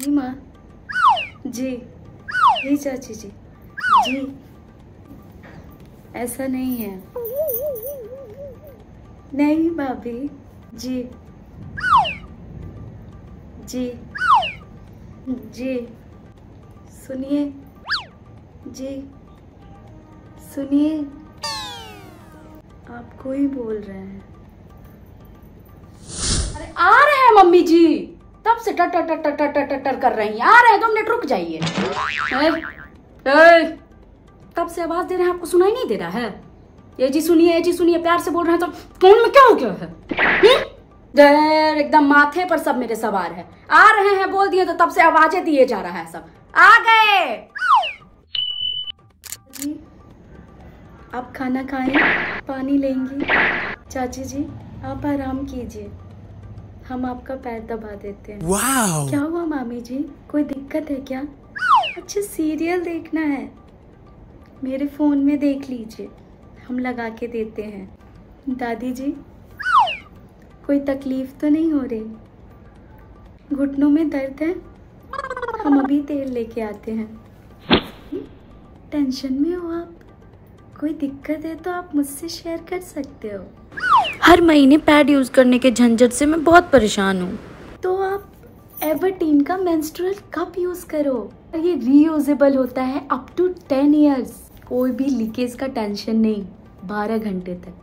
जी माँ जी जी चाची जी। जी, ऐसा नहीं है। नहीं भाभी, जी। जी जी। सुनिए जी। सुनिए आप कोई बोल रहे हैं। अरे आ रहे हैं मम्मी जी। तब से टर टर टर टर टर टर टर कर रही आ रहे तुम दो रुक जाइए। तब से आवाज़ दे रहे हैं? आपको सुनाई नहीं दे रहा है? ये जी सुनिए ये जी सुनिए, प्यार से बोल रहे हैं तो फ़ोन में क्या हो गया है? एकदम माथे पर सब मेरे सवार है। आ रहे हैं, बोल दिए तो तब से आवाज़ें दिए जा रहा है सब। आ गए। आप खाना खाएँ? पानी लेंगे? चाची जी, आप आराम कीजिए। हम आपका पैर दबा देते हैं। Wow! क्या हुआ मामी जी? कोई दिक्कत है क्या? अच्छा सीरियल देखना है। मेरे फ़ोन में देख लीजिए। हम लगा के देते हैं। दादी जी कोई तकलीफ़ तो नहीं हो रही? घुटनों में दर्द है? हम अभी तेल लेके आते हैं। टेंशन में हो आप। कोई दिक्कत है तो आप मुझसे शेयर कर सकते हो। हर महीने पैड यूज़ करने के झंझट से मैं बहुत परेशान हूँ। तो आप एवर्टीन का मेंस्ट्रुअल कप यूज़ करो? ये रीयूजेबल होता है अप टू टेन इयर्स कोई भी लीकेज का टेंशन नहीं, बारह घंटे तक।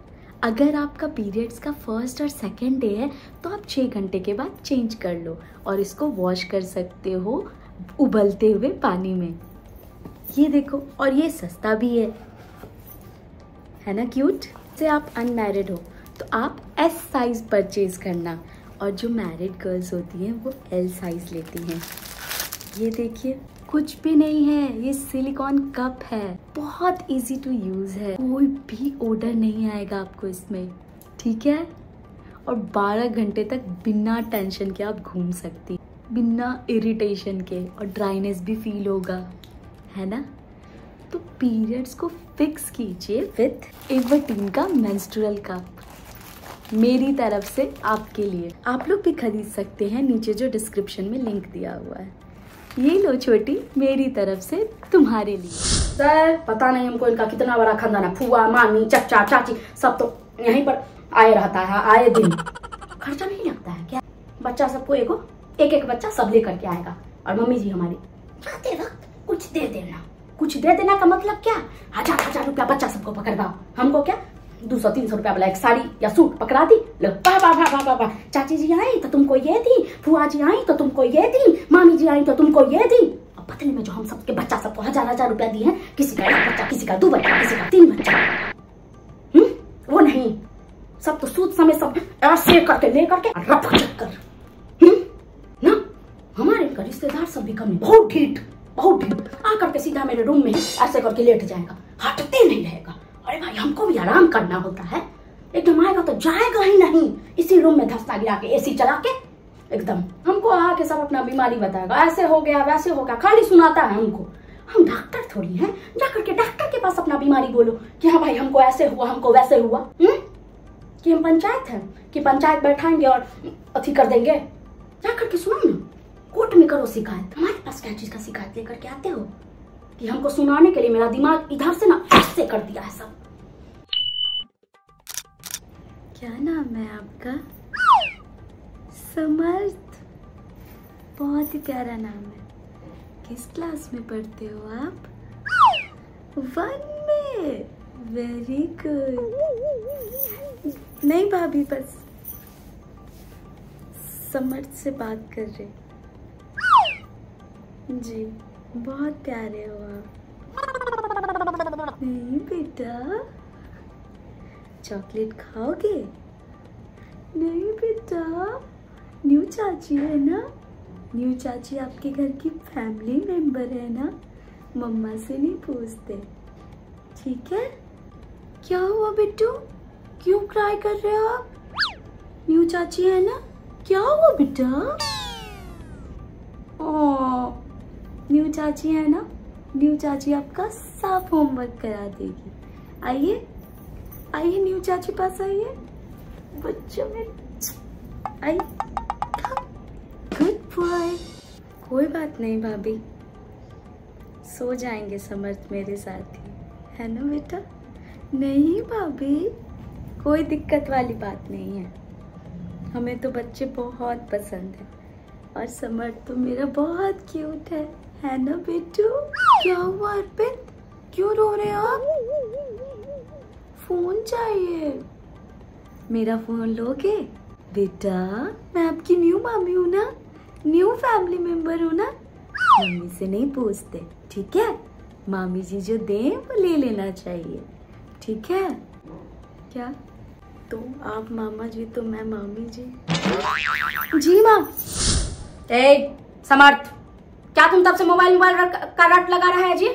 अगर आपका पीरियड्स का फ़र्स्ट और सेकेंड डे है तो आप छः घंटे के बाद चेंज कर लो और इसको वॉश कर सकते हो उबलते हुए पानी में। ये देखो, और ये सस्ता भी है। है ना क्यूट से आप अनमैरिड हो। तो आप एस साइज़ परचेज करना। और जो मैरिड गर्ल्स होती हैं, वो एल साइज़ लेती हैं। ये देखिए, कुछ भी नहीं है। ये सिलिकॉन कप है। बहुत इजी टू यूज़ है। कोई भी ओडर नहीं आएगा आपको इसमें। ठीक है? और 12 घंटे तक बिना टेंशन के आप घूम सकती बिना इरिटेशन के। और ड्राइनेस भी फील होगा। है ना? तो पीरियड्स को फिक्स कीजिए विथ एवर्टीन का मेंस्ट्रुअल कप मेरी तरफ़ से आपके लिए। आप लोग भी खरीद सकते हैं, नीचे जो डिस्क्रिप्शन में लिंक दिया हुआ है। ये लो छोटी, मेरी तरफ़ से तुम्हारे लिए। सर, पता नहीं हमको इनका कितना बड़ा खानदान है फुआ, मामी, चचा, चाची, सब तो यहीं पर आए रहता है, आए दिन। खर्चा नहीं लगता है क्या? बच्चा सबको एगो एक एक बच्चा सब लेकर के आएगा। और मम्मी जी हमारी, जाते वक्त कुछ दे देना। कुछ दे देना का मतलब क्या? हज़ार हज़ार रुपया बच्चा सबको पकड़वाओ। हमको क्या? दो सौ तीन सौ रुपया वाला एक साड़ी या सूट पकड़ा दी। लो वाह चाची जी आई तो तुमको ये दी। फुआ जी आई तो तुमको ये दी। मामी जी आई तो तुमको ये दी। अब बदले में जो हम सबके बच्चा सबको हज़ार हज़ार रुपया दिए हैं, किसी का एक बच्चा, किसी का दो बच्चा, किसी का तीन बच्चा। हम्म? वो नहीं। सब तो सूद समय सब ऐसे करके ले करके रफ चक्कर। हम्म? ना? हमारे इनका रिश्तेदार सब भी कम बहुत ढीठ बहुत ढीठ। आ करके सीधा मेरे रूम में ऐसे करके लेट जाएगा। हटते नहीं रहेगा। अरे भाई, हमको भी आराम करना होता है। एकदम आएगा तो जाएगा ही नहीं। इसी रूम में धसना गिरा के एसी चला के एकदम। हमको आके सब अपना बीमारी बताएगा। ऐसे हो गया, वैसे हो गया, खाली सुनाता है हमको। हम डॉक्टर थोड़ी हैं। जाकर के डॉक्टर के पास अपना बीमारी बोलो कि हाँ भाई, हमको ऐसे हुआ, हमको वैसे हुआ। हुँ? कि हम पंचायत है, कि पंचायत बैठाएँगे और अथी कर देंगे। जाकर के सुनो ना। कोर्ट में करो शिकायत। हमारे पास क्या चीज़ का शिकायत लेकर के आते हो? कि हमको सुनाने के लिए मेरा दिमाग इधर से ना ऐसे कर दिया है सब। क्या नाम है आपका? समर्थ। बहुत ही प्यारा नाम है। किस क्लास में पढ़ते हो आप? वन में। वेरी गुड नहीं भाभी, बस समर्थ से बात कर रहे जी। बहुत प्यारे हो आप। नहीं बेटा। चॉकलेट खाओगे? नहीं बेटा। न्यू चाची है ना? न्यू चाची आपके घर की फैमिली मेंबर है ना? मम्मा से नहीं पूछते। ठीक है? क्या हुआ बिट्टू क्यों क्राई कर रहे हो आप? न्यू चाची है ना? क्या हुआ बेटा? न्यू चाची है ना? न्यू चाची आपका साफ़ होमवर्क करा देगी। आइए आइए न्यू चाची पास आइए। बच्चों में, आइए। गुड बॉय कोई बात नहीं, भाभी। सो जाएँगे समर्थ मेरे साथ। ही है ना बेटा? नहीं, भाभी। कोई दिक्कत वाली बात नहीं है। हमें तो बच्चे बहुत पसंद है। और समर्थ तो मेरा बहुत क्यूट है। है ना बेटू, क्या हुआ अर्पित? क्यों रो रहे हो आप? फ़ोन चाहिए। मेरा फ़ोन लोगे? बेटा, मैं आपकी न्यू मामी हूँ ना? न्यू फैमिली मेंबर हूँ ना? मम्मी से नहीं पूछते, ठीक है? मामी जी जो दें, वो ले लेना चाहिए, ठीक है? क्या? तो आप मामा जी तो मैं मामी जी। जी माँ। ए, समर्थ। क्या तुम तब से मोबाइल मोबाइल का रट लगा रहा है जी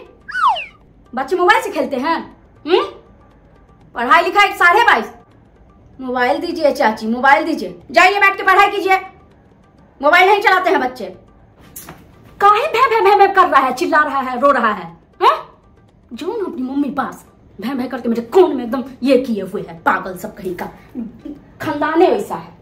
बच्चे मोबाइल से खेलते हैं हम्म? पढ़ाई लिखाई साढ़े बाईस। मोबाइल दीजिए चाची, मोबाइल दीजिए। जाइए बैठ के पढ़ाई कीजिए। मोबाइल नहीं चलाते हैं बच्चे। काहे भे भे भे भे कर रहा है, चिल्ला रहा है, रो रहा है? जो ना अपनी मम्मी पास। भे भे करके मेरे कोन में एकदम ये किए हुए है, पागल सब कहीं का। खानदाने वैसा है।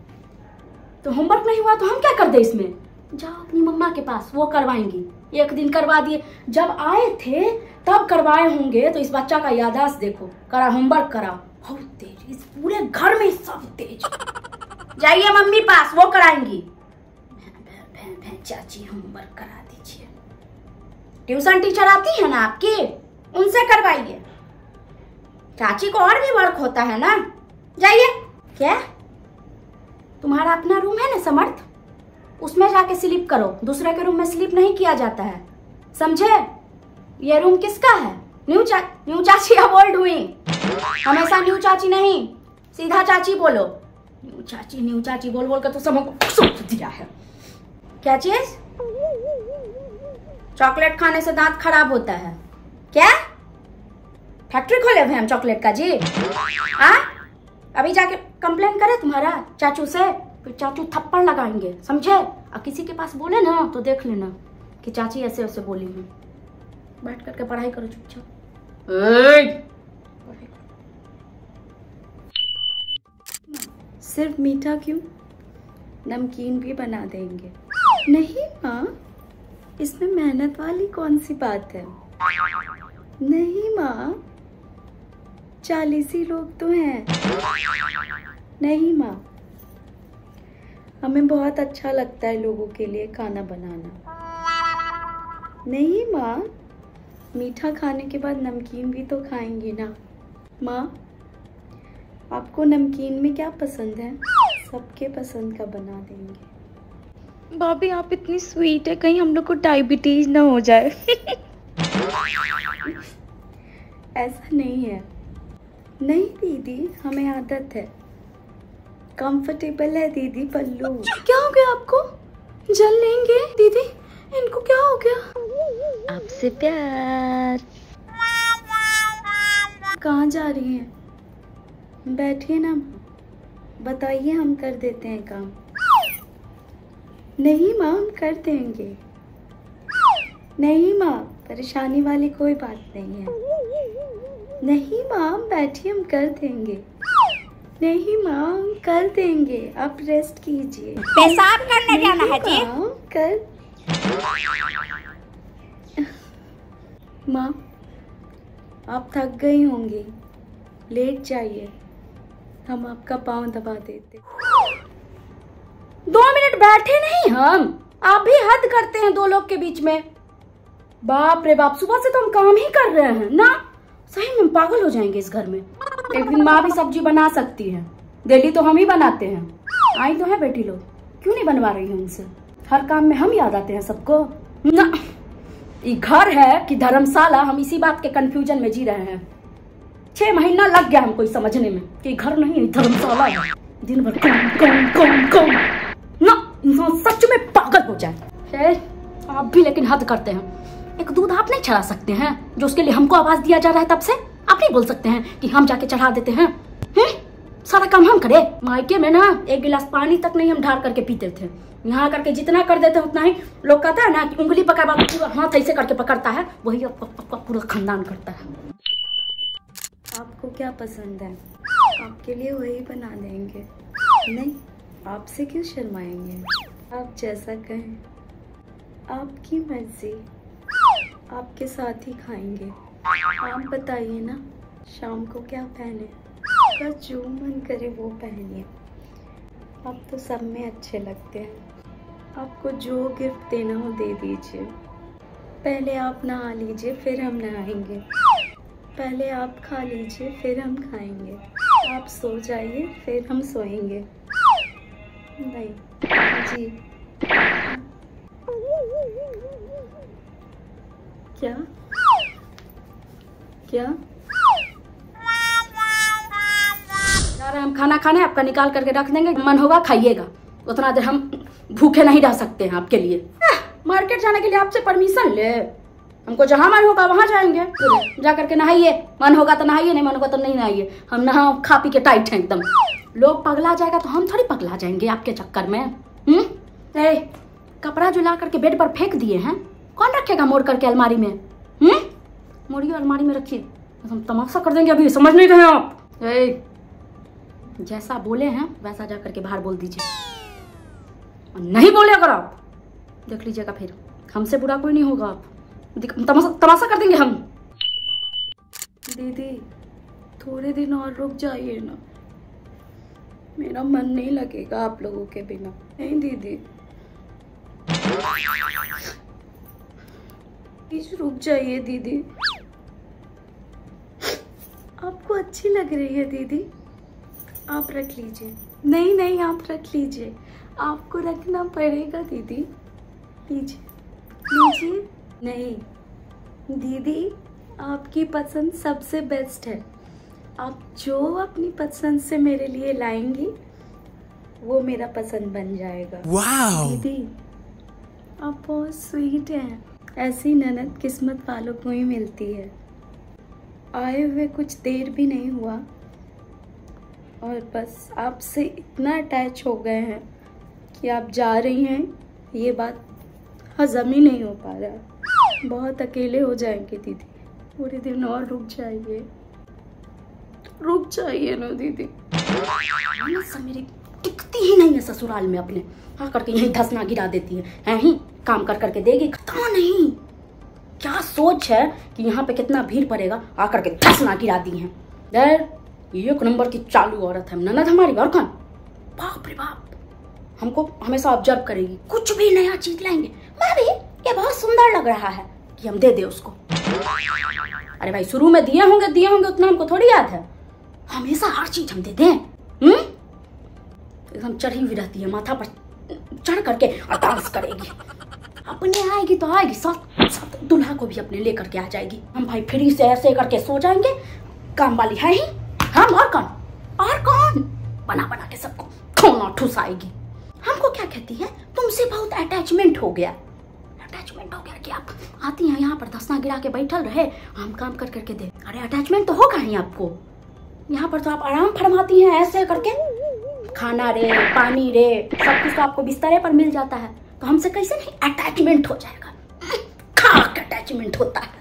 तो होमवर्क नहीं हुआ तो हम क्या कर दे इसमें? जाओ अपनी मम्मा के पास, वो करवाएँगी। एक दिन करवा दिए। जब आए थे, तब करवाए होंगे तो इस बच्चा का यादाश्त देखो। करा होमवर्क करा। बहुत तेज इस पूरे घर में सब तेज। जाइए मम्मी पास, वो कराएँगी। चाची होमवर्क करा दीजिए। ट्यूशन टीचर आती है ना आपकी? उनसे करवाइए। चाची को और भी वर्क होता है ना? जाइए। क्या? तुम्हारा अपना रूम है ना, समर्थ? उसमें जाके स्लीप करो। दूसरे के रूम में स्लीप नहीं किया जाता है। समझे? ये रूम किसका है? न्यू चा न्यू चाची अब ओल्ड हुई। हमेशा न्यू चाची नहीं। सीधा चाची बोलो। न्यू चाची न्यू चाची, बोल बोल कर तो सबको सूख दिया है। क्या चीज़? चॉकलेट खाने से दांत खराब होता है। क्या? फैक्ट्री खोले हुए हम चॉकलेट का, जी। आ अभी जाके कंप्लेन करे तुम्हारा चाचू से। फिर चाचू थप्पड़ लगाएँगे समझे? और किसी के पास बोले ना तो देख लेना कि चाची ऐसे ऐसे बोली है। बैठ करके पढ़ाई करो चुपचाप। सिर्फ़ मीठा क्यों? नमकीन भी बना देंगे। नहीं माँ इसमें मेहनत वाली कौन सी बात है? नहीं माँ चालीस ही लोग तो हैं। नहीं माँ हमें बहुत अच्छा लगता है लोगों के लिए खाना बनाना। नहीं माँ मीठा खाने के बाद नमकीन भी तो खाएँगी ना। माँ आपको नमकीन में क्या पसंद है? सबके पसंद का बना देंगे। भाभी आप इतनी स्वीट है कहीं हम लोग को डायबिटीज़ ना हो जाए। ऐसा नहीं है। नहीं दीदी हमें आदत है। कंफर्टेबल है दीदी पल्लू। क्या हो गया आपको? जल लेंगे दीदी? इनको क्या हो गया? आपसे प्यार। कहाँ जा रही हैं? बैठिए ना। बताइए हम कर देते हैं काम। नहीं माँ हम कर देंगे। नहीं माँ परेशानी वाली कोई बात नहीं है। नहीं माँ बैठिए हम कर देंगे। नहीं माँ हम कर देंगे। आप रेस्ट कीजिए। पेशाब करने जाना है जी। कर माँ आप थक गई होंगी। लेट जाइए। हम आपका पाँव दबा देते। दो मिनट बैठे नहीं हम। आप भी हद करते हैं दो लोग के बीच में। बाप रे बाप सुबह से तो हम काम ही कर रहे हैं ना? सही में पागल हो जाएँगे इस घर में। एक दिन माँ भी सब्ज़ी बना सकती है। डेली तो हम ही बनाते हैं। आई तो है बेटी लोग। क्यों नहीं बनवा रही है उनसे? हर काम में हम याद आते हैं सबको। ना। ये घर है कि धर्मशाला, हम इसी बात के कंफ्यूजन में जी रहे हैं। छह महीना लग गया हमको समझने में कि घर नहीं धर्मशाला है। दिन भर कम कम कम कम ना, इंसान सच में पागल हो जाए। आप भी लेकिन हद करते हैं। एक दूध आप नहीं चढ़ा सकते हैं, जो उसके लिए हमको आवाज़ दिया जा रहा है तब से? आप नहीं बोल सकते हैं कि हम जाके चढ़ा देते हैं? हैं? सारा काम हम करे। मायके में ना एक गिलास पानी तक नहीं हम ढार करके पीते थे। यहाँ करके जितना कर देते उतना ही लोग कहता है ना कि उंगली पकड़ पूरा हाथ ऐसे करके पकड़ता है, वही आपका पूरा खानदान करता है। आपको क्या पसंद है? आपके लिए वही बना देंगे। नहीं, आपसे क्यों शर्माएँगे? आप जैसा कहें, आपकी मर्ज़ी। आपके साथ ही खाएँगे। आप बताइए ना, शाम को क्या पहने? आपका जो मन करे वो पहनिए। आप तो सब में अच्छे लगते हैं। आपको जो गिफ्ट देना हो दे दीजिए। पहले आप नहा लीजिए, फिर हम नहाएँगे। पहले आप खा लीजिए, फिर हम खाएँगे। आप सो जाइए, फिर हम सोएँगे। नहीं जी। क्या? जा रहे हम खाना खाने आपका निकाल करके रख देंगे। मन होगा खाइएगा। उतना देर हम भूखे नहीं रह सकते हैं आपके लिए। आह, मार्केट जाने के लिए आपसे परमिशन ले। हमको जहाँ मन होगा वहाँ जाएँगे। जा करके नहाइए। मन होगा तो नहाइए नहीं मन होगा तो नहीं नहाइए। हम नहा खा पी के टाइट हैं एकदम। लोग पगला जाएगा तो हम थोड़ी पगला जाएँगे आपके चक्कर में। हम्म? कपड़ा जुला करके बेड पर फेंक दिए हैं। कौन रखेगा मोड़ करके अलमारी में? हम्म? मोड़िए अलमारी में रखिए हम तमाशा कर देंगे अभी समझ नहीं गए आप? ए, जैसा बोले हैं वैसा जा करके बाहर बोल दीजिए। और नहीं बोले अगर आप देख लीजिएगा फिर। हमसे बुरा कोई नहीं होगा आप। तमाशा तमाशा कर देंगे हम। दीदी थोड़े दिन और रुक जाइए ना। मेरा मन नहीं लगेगा आप लोगों के बिना। नहीं दीदी। प्लीज़ रुक जाइए दीदी। अच्छी लग रही है दीदी। आप रख लीजिए। नहीं नहीं आप रख लीजिए। आपको रखना पड़ेगा दीदी। लीजिए। लीजिए। नहीं। दीदी आपकी पसंद सबसे बेस्ट है। आप जो अपनी पसंद से मेरे लिए लाएँगी वो मेरा पसंद बन जाएगा। Wow! दीदी आप बहुत स्वीट हैं। ऐसी ननद किस्मत वालों को ही मिलती है। आए हुए कुछ देर भी नहीं हुआ। और बस आपसे इतना अटैच हो गए हैं कि आप जा रही हैं, ये बात हजम ही नहीं हो पा रहा। बहुत अकेले हो जाएँगे दीदी। पूरे दिन और रुक जाइए। रुक जाइए ना दीदी। मेरी टिकती ही नहीं है ससुराल में अपने। हाँ करके यही धसना गिरा देती है। हैं ही? काम कर करके देगी। पता नहीं। क्या सोच है कि यहाँ पे कितना भीड़ पड़ेगा? आकर के दस ना गिरा दी है। एक नंबर की चालू औरत है। ननद हमारी, और कौन? बाप रे बाप। हमको हमेशा ऑब्ज़र्व करेगी। कुछ भी नया चीज़ लाएँगे। भाभी ये बहुत सुंदर लग रहा है कि हम दे दे उसको। अरे भाई, शुरू में दिए होंगे दिए होंगे उतना हमको थोड़ी याद है। हमेशा हर चीज़ हम दे दें। हम्म? एकदम चढ़ी हुई रहती है, माथा पर चढ़ करके डांस करेगी। अपने आएगी तो आएगी साथ दूल्हा को भी अपने लेकर के आ जाएगी। हम भाई फ्री से ऐसे करके सो जाएँगे। काम वाली है ही। हम और कौन? और कौन? बना बना के सबको खोना ठुसाएगी। हमको क्या कहती है? तुमसे बहुत अटैचमेंट हो गया। अटैचमेंट हो गया कि आप आती हैं यहाँ पर धसना गिरा के बैठल रहे। हम काम कर करके दे। अरे अटैचमेंट तो होगा ही आपको। यहाँ पर तो आप आराम फरमाती हैं ऐसे करके। खाना रे, पानी रे, सब कुछ तो आपको बिस्तरे पर मिल जाता है। तो हमसे कैसे नहीं? अटैचमेंट हो जाएगा। खाक अटैचमेंट होता है